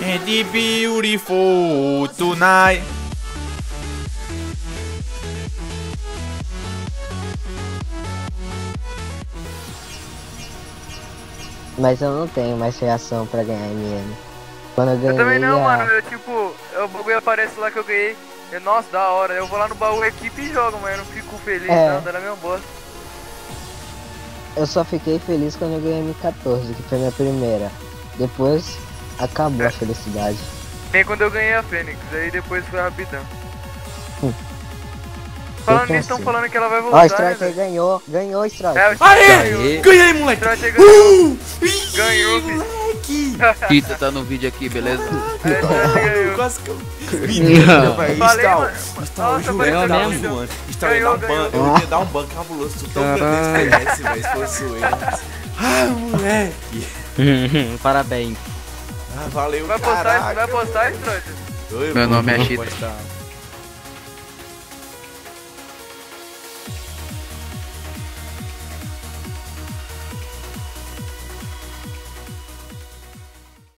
And the beautiful tonight. Mas eu não tenho mais reação pra ganhar MM. Quando eu ganhei. Eu também não, a- mano. Eu tipo, o bagulho aparece lá que eu ganhei. Eu, nossa, da hora. Eu vou lá no baú equipe e jogo, mas eu não fico feliz, É. não, dando a mesma bosta. Eu só fiquei feliz quando eu ganhei M14, que foi minha primeira. Depois acabou É. a felicidade. Nem quando eu ganhei a Fênix, aí depois foi rapidão. Hum. Falando Eu nisso, estão falando que ela vai Ó, voltar. o Striker né, ganhou, ganhou Striker. É, Aê! Ganhei, moleque! Ganhou. Uh! Ih, Ganhou, moleque! Tita tá no vídeo aqui, beleza? É. Quase que eu. Menino, velho. Falei, Está, mano. está Nossa, hoje o mas Está ia dar um ban. Eu ia dar um ban cabuloso. Tu tão grande esse velho. Se fosse zoeira. Ah, moleque. Parabéns. Ah, valeu, Vai postar, vai postar? Oi, Meu nome é Chita. postar.